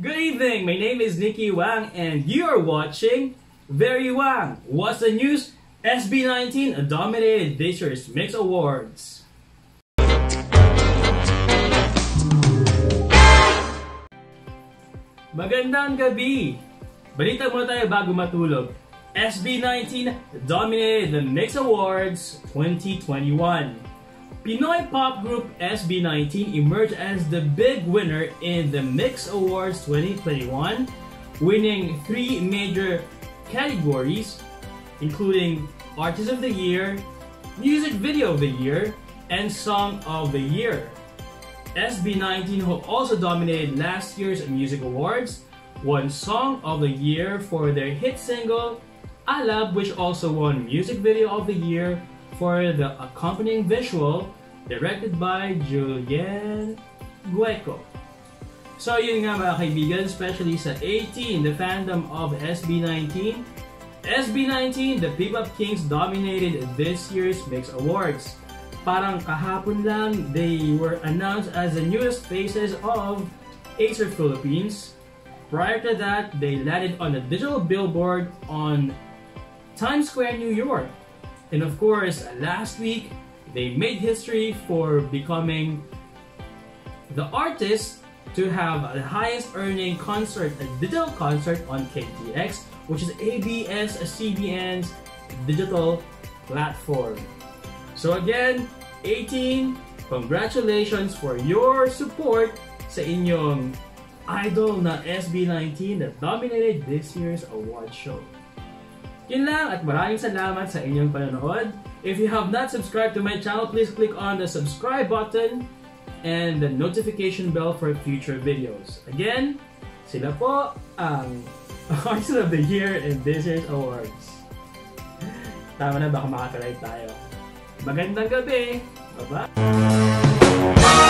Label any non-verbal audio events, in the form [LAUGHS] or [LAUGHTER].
Good evening, my name is Nikki Wang and you are watching Very Wang. What's the news? SB19 dominated this year's Mix Awards. Magandang gabi! Balita muna tayo bago matulog. SB19 dominated the Mix Awards 2021. Pinoy pop group SB19 emerged as the big winner in the MYX Awards 2021, winning three major categories, including Artist of the Year, Music Video of the Year, and Song of the Year. SB19, who also dominated last year's Music Awards, won Song of the Year for their hit single, Alab, which also won Music Video of the Year for the accompanying visual directed by Julian Gueco. So yun nga mga kaibigan, especially sa A'TIN, the fandom of SB19. SB19, the P-Pop Kings dominated this year's MYX Awards. Parang kahapon lang, they were announced as the newest faces of Acer Philippines. Prior to that, they landed on a digital billboard on Times Square, New York. And of course, last week, they made history for becoming the artist to have the highest earning concert, a digital concert on KTX, which is ABS-CBN's digital platform. So again, A'TIN, congratulations for your support sa inyong idol na SB19 that dominated this year's award show. Yun lang at maraming salamat sa inyong panonood. If you have not subscribed to my channel, please click on the subscribe button and the notification bell for future videos. Again, sila po ang [LAUGHS] Artist of the Year in year's awards. Tama na, baka makakalive tayo. Magandang gabi! Bye-bye!